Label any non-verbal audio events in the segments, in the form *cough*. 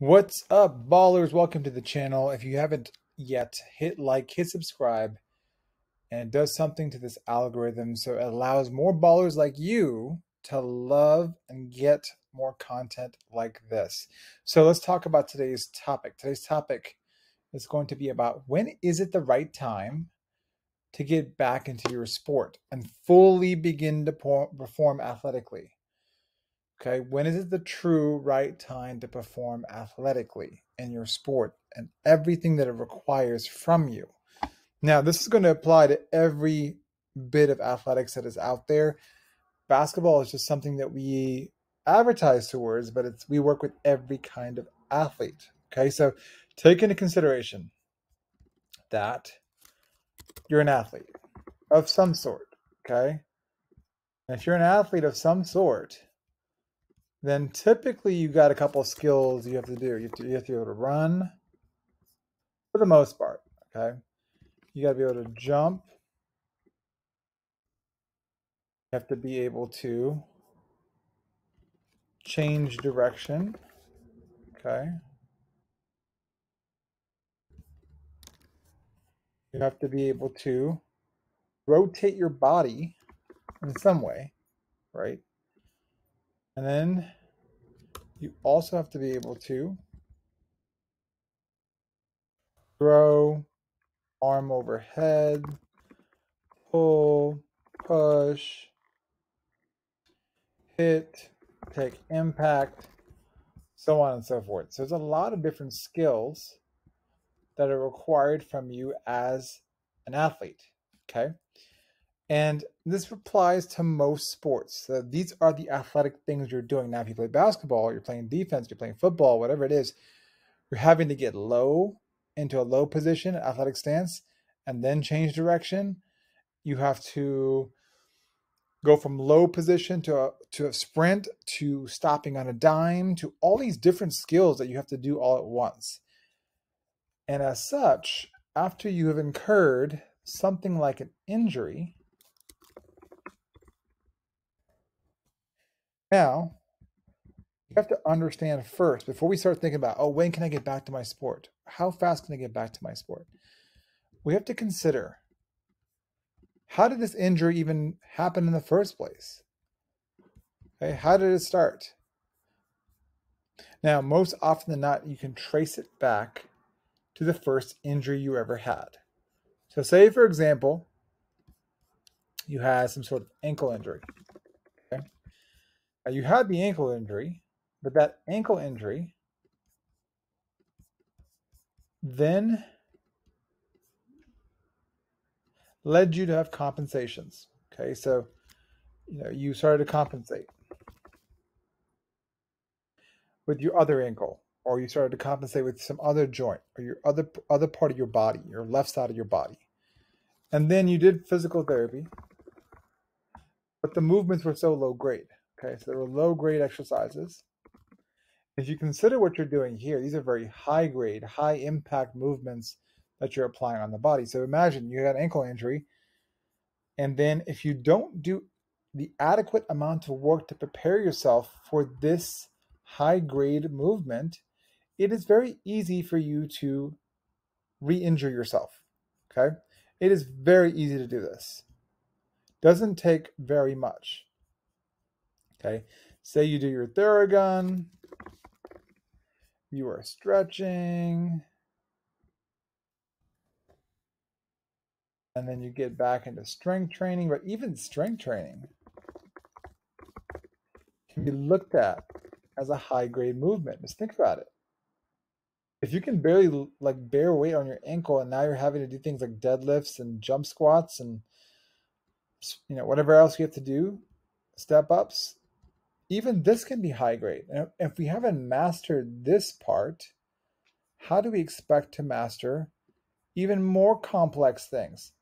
What's up, ballers? Welcome to the channel. If you haven't yet, hit like, hit subscribe, and it does something to this algorithm so it allows more ballers like you to love and get more content like this. So let's talk about today's topic. Today's topic is going to be about when is it the right time to get back into your sport and fully begin to perform athletically. Okay, when is it the true right time to perform athletically in your sport and everything that it requires from you? Now, this is going to apply to every bit of athletics that is out there. Basketball is just something that we advertise towards, but it's we work with every kind of athlete. Okay, so take into consideration that you're an athlete of some sort. Okay, and if you're an athlete of some sort, then typically you got a couple skills you have to do. You have to, you have to be able to run for the most part. Okay. You got to be able to jump. You have to be able to change direction. Okay. You have to be able to rotate your body in some way, right? And then you also have to be able to throw, arm overhead, pull, push, hit, take impact, so on and so forth. So there's a lot of different skills that are required from you as an athlete. Okay. And this applies to most sports. So these are the athletic things you're doing. Now, if you play basketball, you're playing defense, you're playing football, whatever it is, you're having to get low into a low position, athletic stance, and then change direction. You have to go from low position to a, to a sprint to stopping on a dime to all these different skills that you have to do all at once. And as such, after you have incurred something like an injury, Now, you have to understand first, before we start thinking about, oh, when can I get back to my sport? How fast can I get back to my sport? We have to consider how did this injury even happen in the first place? Okay, how did it start? Now, most often than not, you can trace it back to the first injury you ever had. So, say for example, you had some sort of ankle injury. You had the ankle injury, but that ankle injury then led you to have compensations. Okay, so you know you started to compensate with your other ankle, or you started to compensate with some other joint or your other other part of your body, your left side of your body. And then you did physical therapy, but the movements were so low grade. Okay, so they were low grade exercises. If you consider what you're doing here, these are very high grade, high impact movements that you're applying on the body. So imagine you had an ankle injury, and then if you don't do the adequate amount of work to prepare yourself for this high grade movement, it is very easy for you to re injure yourself. Okay, it is very easy to do this. Doesn't take very much. Okay, say you do your Theragun, you are stretching, and then you get back into strength training, but even strength training can be looked at as a high grade movement. Just think about it. If you can barely like bear weight on your ankle and now you're having to do things like deadlifts and jump squats and you know whatever else you have to do, step ups, even this can be high grade. And if we haven't mastered this part, how do we expect to master even more complex things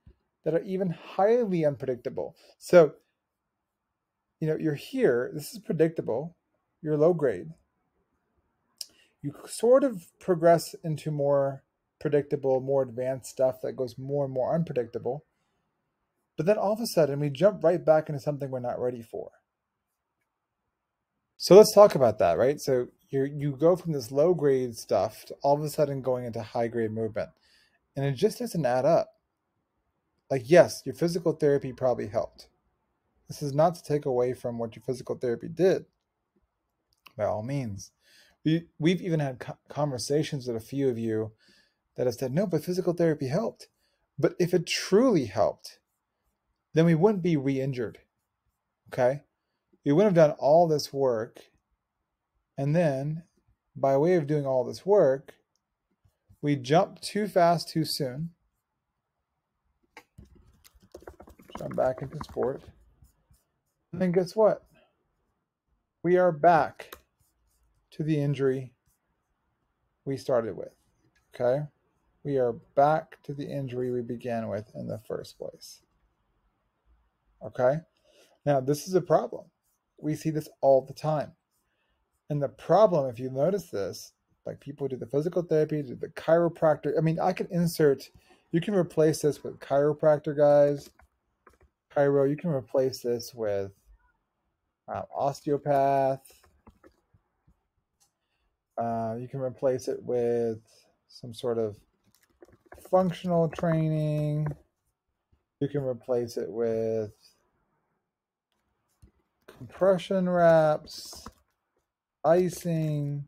that are even highly unpredictable? So, you know, you're here, this is predictable, you're low grade. You sort of progress into more predictable, more advanced stuff that goes more and more unpredictable. But then all of a sudden, we jump right back into something we're not ready for. So let's talk about that, right? So you you go from this low grade stuff to all of a sudden going into high grade movement. And it just doesn't add up. Like, yes, your physical therapy probably helped. This is not to take away from what your physical therapy did, by all means. We, we've even had conversations with a few of you that have said, no, but physical therapy helped. But if it truly helped, then we wouldn't be re injured. Okay? We wouldn't have done all this work. And then, by way of doing all this work, we jump too fast too soon. Jump back into sport. And then guess what? We are back to the injury we started with. Okay? We are back to the injury we began with in the first place. Okay? Now, this is a problem. We see this all the time. And the problem, if you notice this, like people do the physical therapy, do the chiropractor. I mean, I can insert, you can replace this with chiropractor guys. Chiro, you can replace this with um, osteopath. Uh, you can replace it with some sort of functional training. You can replace it with compression wraps, icing,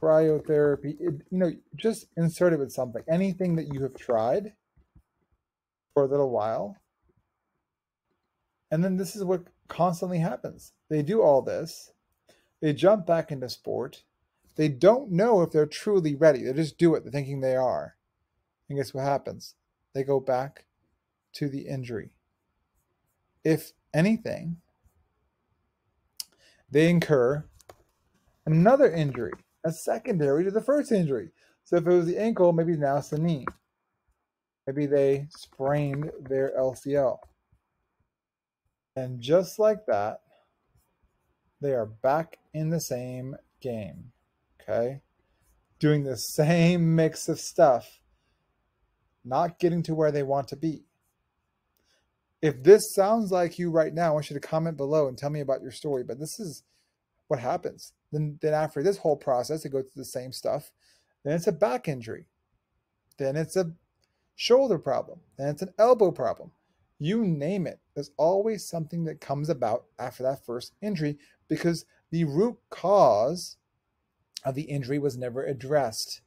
cryotherapy. It, you know, just insert it with something. Anything that you have tried for a little while. And then this is what constantly happens. They do all this. They jump back into sport. They don't know if they're truly ready. They just do it, they're thinking they are. And guess what happens? They go back to the injury. If anything, they incur another injury, a secondary to the first injury. So if it was the ankle, maybe now it's the knee. Maybe they sprained their LCL. And just like that, they are back in the same game. Okay? Doing the same *laughs* mix of stuff, not getting to where they want to be. If this sounds like you right now, I want you to comment below and tell me about your story. But this is what happens. Then, then after this whole process, it goes through the same stuff. Then it's a back injury. Then it's a shoulder problem. Then it's an elbow problem. You name it. There's always something that comes about after that first injury because the root cause of the injury was never addressed.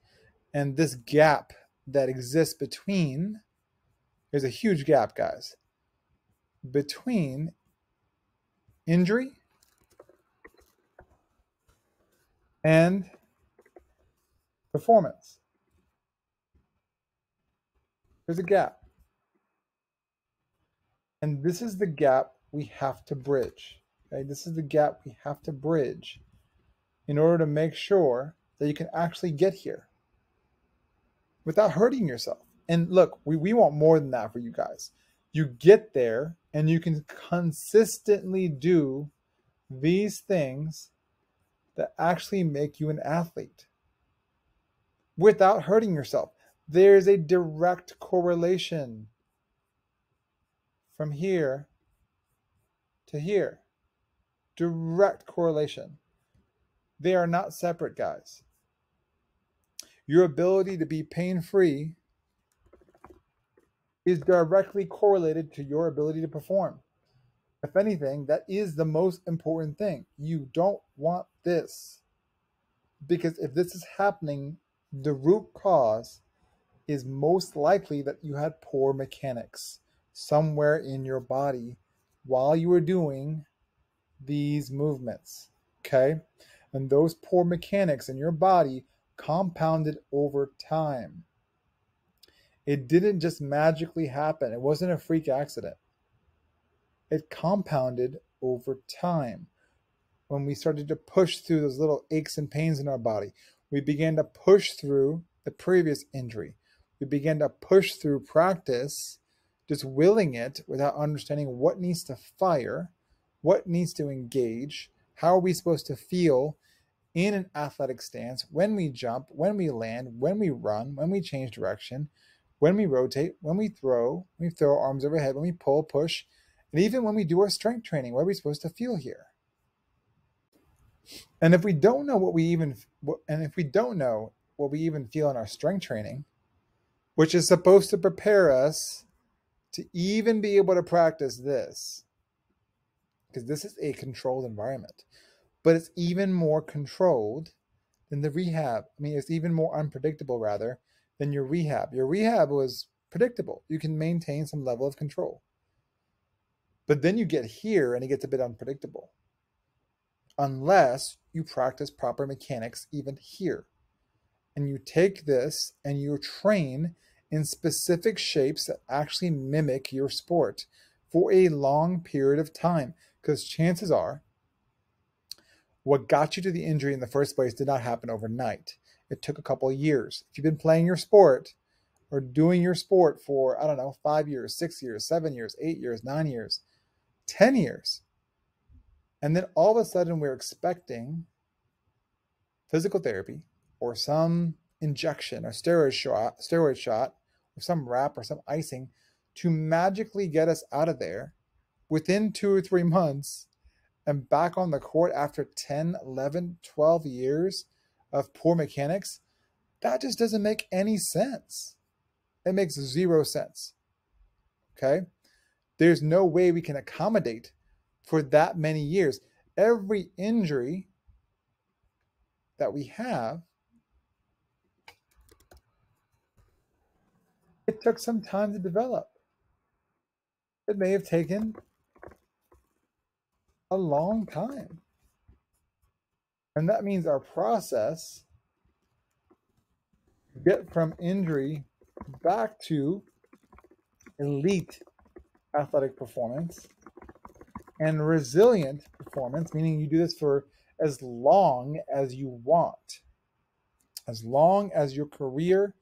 And this gap that exists between, there's a huge gap, guys, between injury and performance. There's a gap. And this is the gap we have to bridge. Okay? This is the gap we have to bridge in order to make sure that you can actually get here without hurting yourself. And look, we, we want more than that for you guys. You get there and you can consistently do these things that actually make you an athlete without hurting yourself. There's a direct correlation from here to here. Direct correlation. They are not separate, guys. Your ability to be pain free is directly correlated to your ability to perform. If anything, that is the most important thing. You don't want this. Because if this is happening, the root cause is most likely that you had poor mechanics somewhere in your body while you were doing these movements. Okay? And those poor mechanics in your body compounded over time. It didn't just magically happen, it wasn't a freak accident. It compounded over time. When we started to push through those little aches and pains in our body, we began to push through the previous injury. We began to push through practice just willing it without understanding what needs to fire, what needs to engage, how are we supposed to feel in an athletic stance when we jump, when we land, when we run, when we change direction, when we rotate, when we throw, when we throw arms overhead, when we pull, push, and even when we do our strength training, what are we supposed to feel here? And if we don't know what we even, and if we don't know what we even feel in our strength training, which is supposed to prepare us to even be able to practice this, because this is a controlled environment, but it's even more controlled than the rehab. I mean, it's even more unpredictable, rather, than your rehab. Your rehab was predictable, you can maintain some level of control. But then you get here and it gets a bit unpredictable unless you practice proper mechanics even here. And you take this and you train in specific shapes that actually mimic your sport for a long period of time. Because chances are, what got you to the injury in the first place did not happen overnight. It took a couple of years. If you've been playing your sport or doing your sport for, I don't know, five years, six years, seven years, eight years, nine years, 10 years, and then all of a sudden we're expecting physical therapy or some injection or steroid shot, steroid shot or some wrap or some icing to magically get us out of there within two or three months and back on the court after 10, 11, 12 years of poor mechanics, that just doesn't make any sense. It makes zero sense. Okay? There's no way we can accommodate for that many years. Every injury that we have, it took some time to develop. It may have taken a long time. And that means our process get from injury back to elite athletic performance and resilient performance, meaning you do this for as long as you want, as long as your career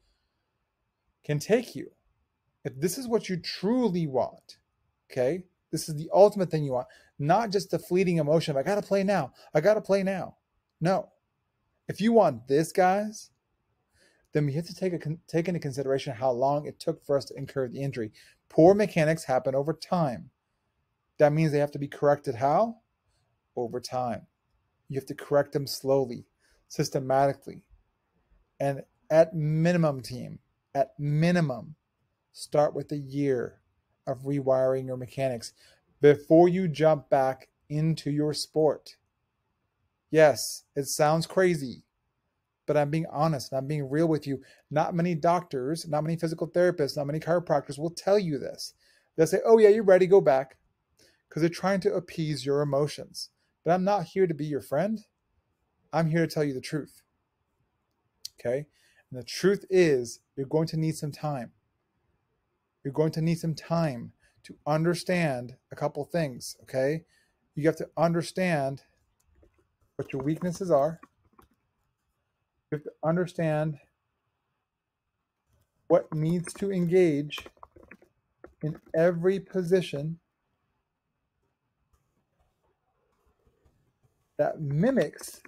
can take you. If this is what you truly want, okay, this is the ultimate thing you want, not just the fleeting emotion of, I got to play now, I got to play now. No. If you want this, guys, then we have to take, a, take into consideration how long it took for us to incur the injury. Poor mechanics happen over time. That means they have to be corrected how? Over time. You have to correct them slowly, systematically. And at minimum, team, at minimum, start with a year of rewiring your mechanics before you jump back into your sport. Yes, it sounds crazy, but I'm being honest and I'm being real with you. Not many doctors, not many physical therapists, not many chiropractors will tell you this. They'll say, oh, yeah, you're ready, go back because they're trying to appease your emotions. But I'm not here to be your friend. I'm here to tell you the truth. Okay? And the truth is, you're going to need some time. You're going to need some time to understand a couple things. Okay? You have to understand what your weaknesses are. You have to understand what needs to engage in every position that mimics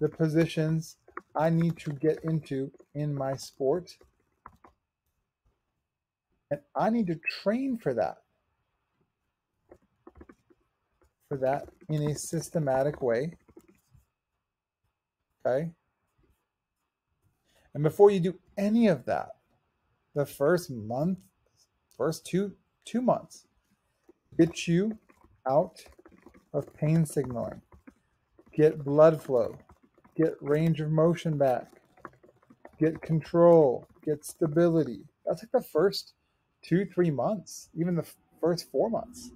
the positions I need to get into in my sport. And I need to train for that. For that in a systematic way. Okay? And before you do any of that, the first month, first two two months, get you out of pain signaling get blood flow, get range of motion back, get control, get stability. That's like the first two, three months, even the first four months.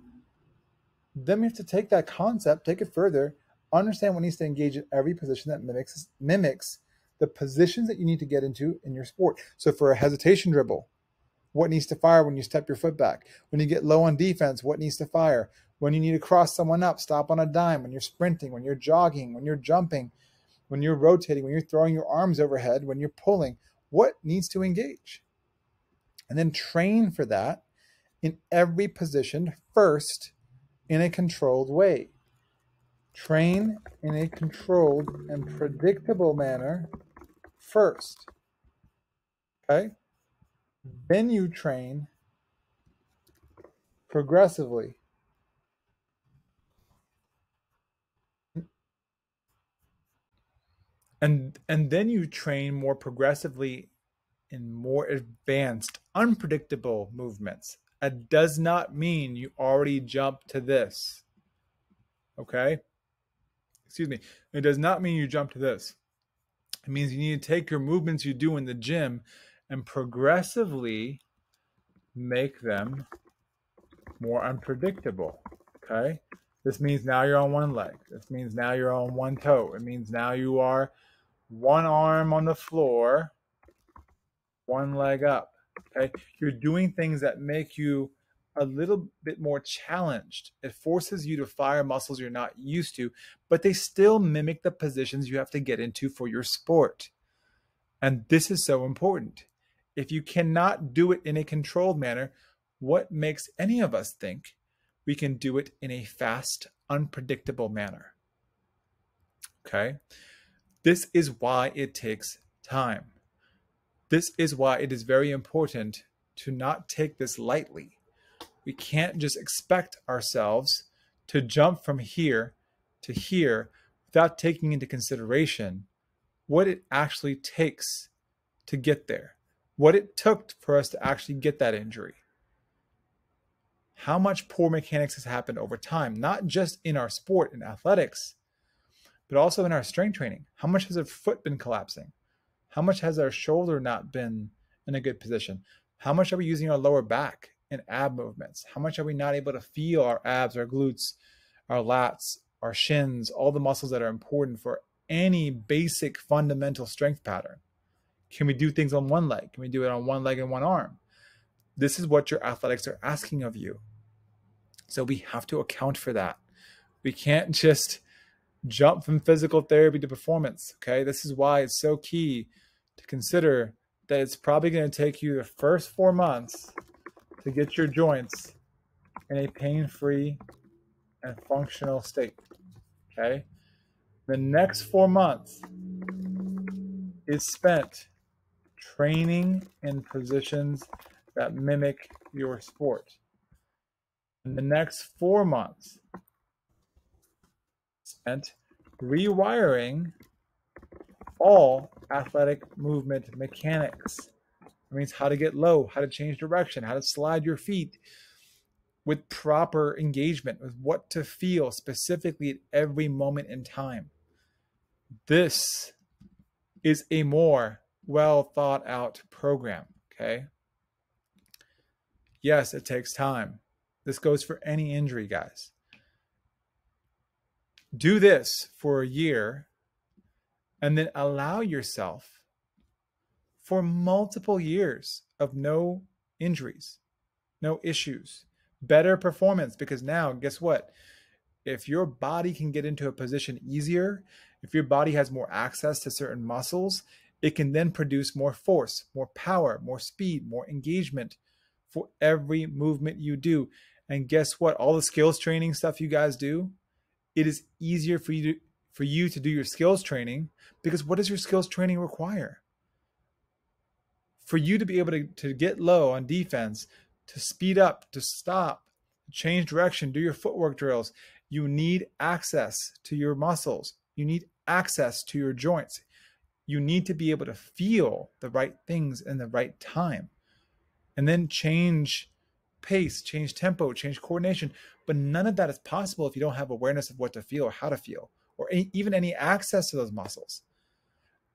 Then we have to take that concept, take it further, understand what needs to engage in every position that mimics mimics the positions that you need to get into in your sport. So for a hesitation dribble, what needs to fire when you step your foot back? When you get low on defense, what needs to fire? when you need to cross someone up, stop on a dime, when you're sprinting, when you're jogging, when you're jumping, when you're rotating, when you're throwing your arms overhead, when you're pulling, what needs to engage? And then train for that in every position first in a controlled way. Train in a controlled and predictable manner first. Okay? Then you train progressively And and then you train more progressively in more advanced, unpredictable movements. That does not mean you already jump to this. Okay? Excuse me. It does not mean you jump to this. It means you need to take your movements you do in the gym and progressively make them more unpredictable. Okay? This means now you're on one leg. This means now you're on one toe. It means now you are one arm on the floor, one leg up. Okay? You're doing things that make you a little bit more challenged. It forces you to fire muscles you're not used to, but they still mimic the positions you have to get into for your sport. And this is so important. If you cannot do it in a controlled manner, what makes any of us think we can do it in a fast, unpredictable manner? Okay? This is why it takes time. This is why it is very important to not take this lightly we can't just expect ourselves to jump from here to here without taking into consideration what it actually takes to get there, what it took for us to actually get that injury. How much poor mechanics has happened over time, not just in our sport and athletics, but also in our strength training. How much has our foot been collapsing? How much has our shoulder not been in a good position? How much are we using our lower back and ab movements? How much are we not able to feel our abs, our glutes, our lats, our shins, all the muscles that are important for any basic fundamental strength pattern? Can we do things on one leg? Can we do it on one leg and one arm? This is what your athletics are asking of you. So we have to account for that. We can't just jump from physical therapy to performance. Okay. This is why it's so key to consider that it's probably going to take you the first four months to get your joints in a pain free and functional state. Okay? The next four months is spent training in positions that mimic your sport. And the next four months spent rewiring all athletic movement mechanics it means how to get low, how to change direction, how to slide your feet with proper engagement, with what to feel specifically at every moment in time. This is a more well thought out program. Okay. Yes, it takes time. This goes for any injury, guys. Do this for a year and then allow yourself for multiple years of no injuries, no issues, better performance. Because now, guess what? If your body can get into a position easier, if your body has more access to certain muscles, it can then produce more force, more power, more speed, more engagement for every movement you do. And guess what? All the skills training stuff you guys do, it is easier for you to, for you to do your skills training because what does your skills training require? For you to be able to, to get low on defense, to speed up, to stop, change direction, do your footwork drills, you need access to your muscles. You need access to your joints. You need to be able to feel the right things in the right time. And then change pace, change tempo, change coordination. But none of that is possible if you don't have awareness of what to feel or how to feel, or any, even any access to those muscles.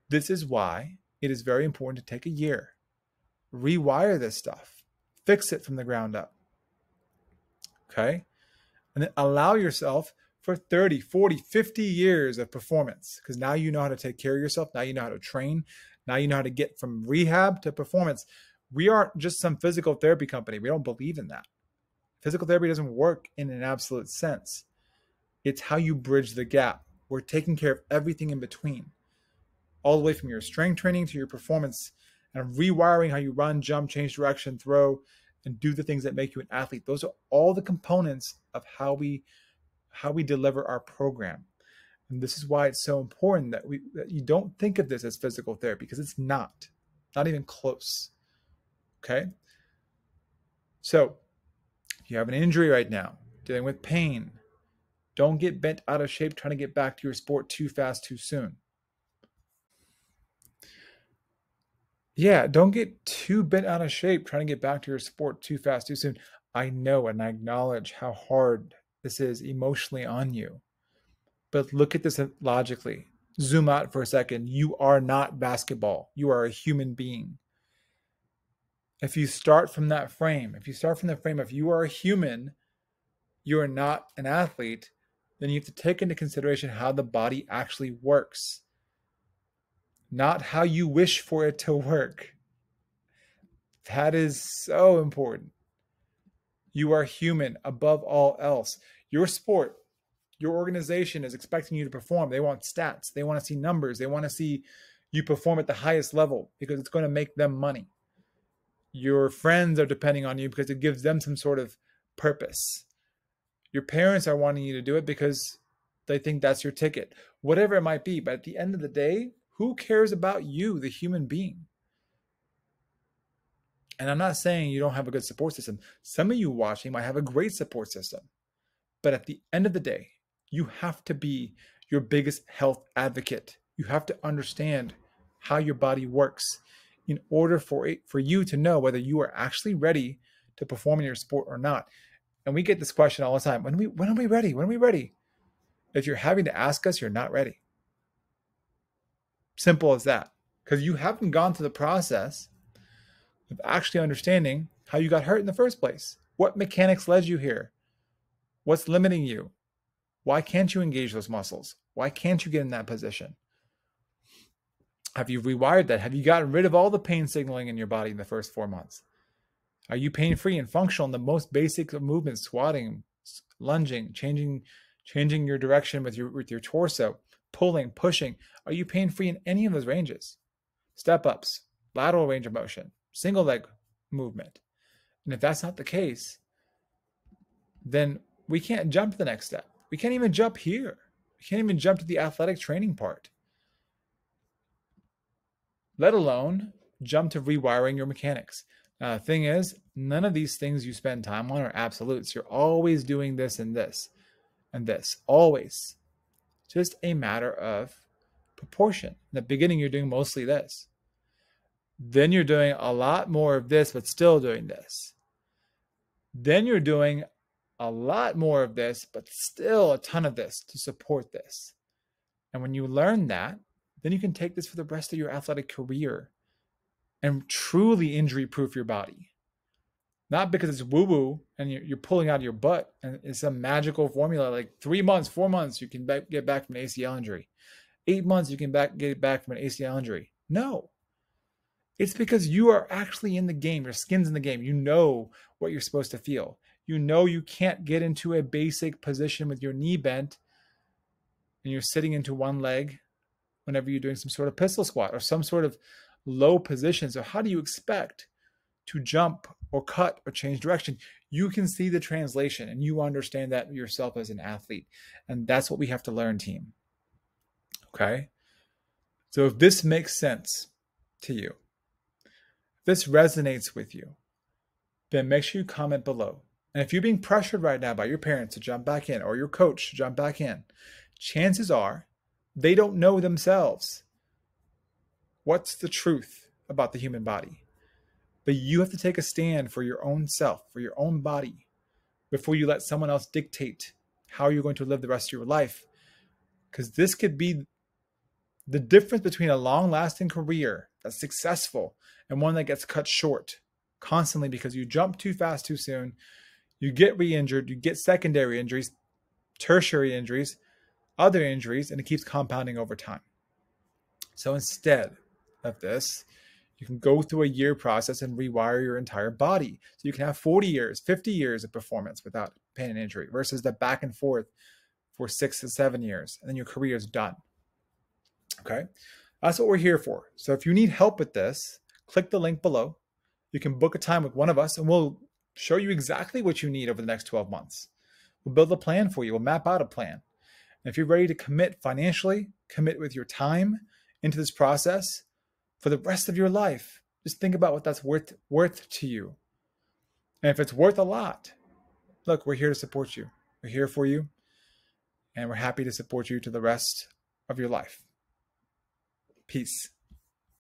This is why it is very important to take a year rewire this stuff, fix it from the ground up. Okay. And then allow yourself for 30, 40, 50 years of performance because now you know how to take care of yourself. Now you know how to train. Now you know how to get from rehab to performance. We aren't just some physical therapy company. We don't believe in that. Physical therapy doesn't work in an absolute sense. It's how you bridge the gap. We're taking care of everything in between, all the way from your strength training to your performance and rewiring how you run, jump, change direction, throw, and do the things that make you an athlete. Those are all the components of how we how we deliver our program. And this is why it's so important that we that you don't think of this as physical therapy because it's not. Not even close. Okay? So, if you have an injury right now, dealing with pain, don't get bent out of shape trying to get back to your sport too fast too soon. Yeah, don't get too bent out of shape trying to get back to your sport too fast, too soon. I know and I acknowledge how hard this is emotionally on you. But look at this logically. Zoom out for a second. You are not basketball, you are a human being. If you start from that frame, if you start from the frame of you are a human, you are not an athlete, then you have to take into consideration how the body actually works not how you wish for it to work. That is so important. You are human above all else. Your sport, your organization is expecting you to perform. They want stats, they want to see numbers, they want to see you perform at the highest level because it's going to make them money. Your friends are depending on you because it gives them some sort of purpose. Your parents are wanting you to do it because they think that's your ticket, whatever it might be. But at the end of the day, who cares about you, the human being? And I'm not saying you don't have a good support system. Some of you watching might have a great support system. But at the end of the day, you have to be your biggest health advocate. You have to understand how your body works in order for it, for you to know whether you are actually ready to perform in your sport or not. And we get this question all the time. When we when are we ready? When are we ready? If you're having to ask us, you're not ready. Simple as that. Because you haven't gone through the process of actually understanding how you got hurt in the first place. What mechanics led you here? What's limiting you? Why can't you engage those muscles? Why can't you get in that position? Have you rewired that? Have you gotten rid of all the pain signaling in your body in the first four months? Are you pain free and functional in the most basic movements, squatting, lunging, changing, changing your direction with your with your torso? Pulling, pushing. Are you pain free in any of those ranges? Step ups, lateral range of motion, single leg movement. And if that's not the case, then we can't jump to the next step. We can't even jump here. We can't even jump to the athletic training part, let alone jump to rewiring your mechanics. The thing is, none of these things you spend time on are absolutes. You're always doing this and this and this, always just a matter of proportion. In the beginning, you're doing mostly this. Then you're doing a lot more of this, but still doing this. Then you're doing a lot more of this, but still a ton of this to support this. And when you learn that, then you can take this for the rest of your athletic career and truly injury proof your body not because it's woo woo and you're, you're, pulling out of your butt and it's a magical formula like three months four months you can back, get back from an acl injury. Eight months you can back, get back from an acl injury. No. It's because you are actually in the game. Your skin's in the game. You know what you're supposed to feel. You know you can't get into a basic position with your knee bent and you're sitting into one leg whenever you're doing some sort of pistol squat or some sort of low position. So how do you expect to jump or cut or change direction, you can see the translation and you understand that yourself as an athlete. And that's what we have to learn, team. Okay? So if this makes sense to you, if this resonates with you, then make sure you comment below. And if you're being pressured right now by your parents to jump back in or your coach to jump back in, chances are they don't know themselves. What's the truth about the human body? But you have to take a stand for your own self, for your own body, before you let someone else dictate how you're going to live the rest of your life. Because this could be the difference between a long lasting career that's successful and one that gets cut short constantly because you jump too fast too soon, you get re injured, you get secondary injuries, tertiary injuries, other injuries, and it keeps compounding over time. So instead of this, you can go through a year process and rewire your entire body. So you can have 40 years, 50 years of performance without pain and injury versus the back and forth for six to seven years. And then your career is done. Okay. That's what we're here for. So if you need help with this, click the link below. You can book a time with one of us and we'll show you exactly what you need over the next 12 months. We'll build a plan for you. We'll map out a plan. And if you're ready to commit financially, commit with your time into this process, for the rest of your life. Just think about what that's worth worth to you. And if it's worth a lot, look, we're here to support you. We're here for you. And we're happy to support you to the rest of your life. Peace.